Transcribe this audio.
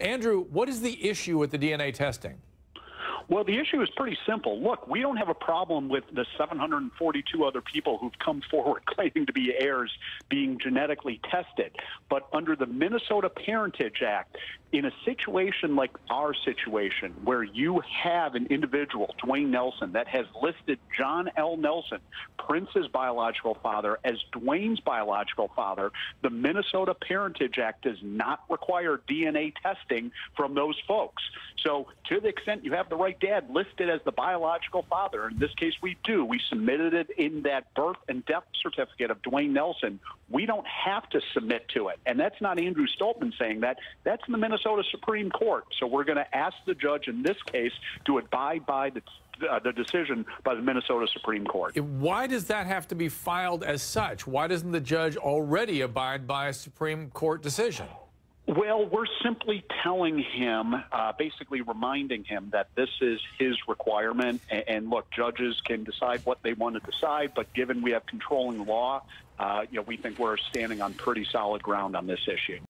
Andrew, what is the issue with the DNA testing? Well, the issue is pretty simple. Look, we don't have a problem with the 742 other people who've come forward claiming to be heirs being genetically tested. But under the Minnesota Parentage Act, in a situation like our situation, where you have an individual, Dwayne Nelson, that has listed John L. Nelson, Prince's biological father, as Dwayne's biological father, the Minnesota Parentage Act does not require DNA testing from those folks. So, to the extent you have the right dad listed as the biological father, in this case we do, we submitted it in that birth and death certificate of Dwayne Nelson. We don't have to submit to it. And that's not Andrew Stoltmann saying that. That's the Minnesota Supreme Court. So we're going to ask the judge in this case to abide by the uh, the decision by the Minnesota Supreme Court. Why does that have to be filed as such? Why doesn't the judge already abide by a Supreme Court decision? Well, we're simply telling him, uh, basically reminding him that this is his requirement. And, and, look, judges can decide what they want to decide, but given we have controlling law, uh, you know, we think we're standing on pretty solid ground on this issue.